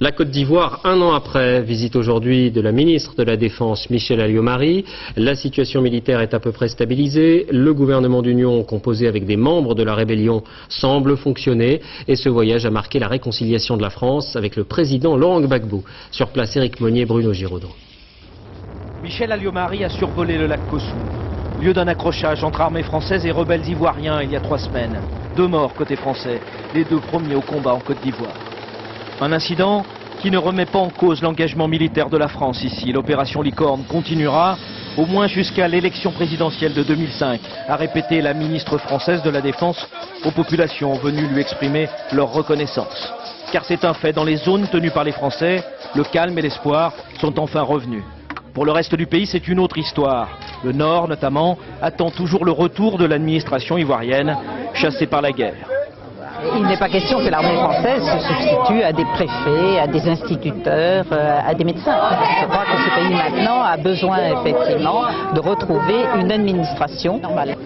La Côte d'Ivoire, un an après, visite aujourd'hui de la ministre de la Défense, Michel Alliot-Marie. La situation militaire est à peu près stabilisée. Le gouvernement d'union, composé avec des membres de la rébellion, semble fonctionner. Et ce voyage a marqué la réconciliation de la France avec le président Laurent Gbagbo. Sur place, Éric Monnier, Bruno Giraudon. Michel Alliot-Marie a survolé le lac Kossou, lieu d'un accrochage entre armées françaises et rebelles ivoiriens il y a trois semaines. Deux morts côté français, les deux premiers au combat en Côte d'Ivoire. Un incident qui ne remet pas en cause l'engagement militaire de la France ici. L'opération Licorne continuera au moins jusqu'à l'élection présidentielle de 2005, a répété la ministre française de la Défense aux populations venues lui exprimer leur reconnaissance. Car c'est un fait, dans les zones tenues par les Français, le calme et l'espoir sont enfin revenus. Pour le reste du pays, c'est une autre histoire. Le Nord, notamment, attend toujours le retour de l'administration ivoirienne, chassée par la guerre. Il n'est pas question que l'armée française se substitue à des préfets, à des instituteurs, euh, à des médecins. Je crois que ce pays maintenant a besoin effectivement de retrouver une administration normale.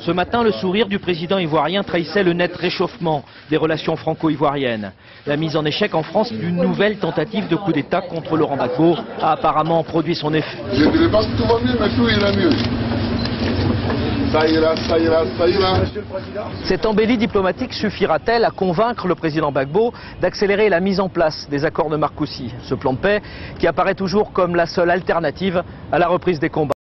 Ce matin, le sourire du président ivoirien trahissait le net réchauffement des relations franco-ivoiriennes. La mise en échec en France d'une nouvelle tentative de coup d'État contre Laurent Gbagbo a apparemment produit son effet. Je ne dirais pas que tout va mieux, mais tout ira mieux. Cette embellie diplomatique suffira-t-elle à convaincre le président Gbagbo d'accélérer la mise en place des accords de Marcoussis? Ce plan de paix qui apparaît toujours comme la seule alternative à la reprise des combats.